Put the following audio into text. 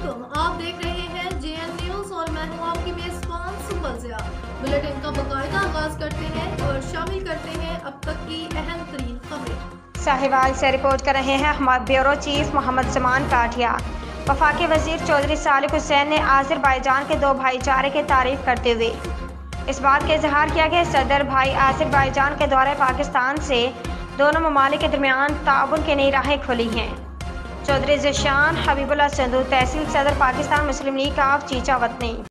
Programme के मेजबान सुबह बुलेटिन का बाकायदा आगाज़ करते हैं और शामिल करते हैं अब तक की अहम तरीन खबरें। साहिवाल से रिपोर्ट कर रहे हैं हमारे ब्यूरो चीफ मोहम्मद जमान काठिया। वफाकी वज़ीर चौधरी सालिक हुसैन ने आज़रबाईजान के दो भाईचारे की तारीफ़ करते हुए इस बात का इजहार किया कि सदर भाई आज़रबाईजान के दौरे पाकिस्तान से दोनों ममालिक के दरमियान ताउन की नई राहें खुली हैं। चौधरी जशान हबीबुल्ला संधू तहसील सदर पाकिस्तान मुस्लिम लीग का चीचा वतनी।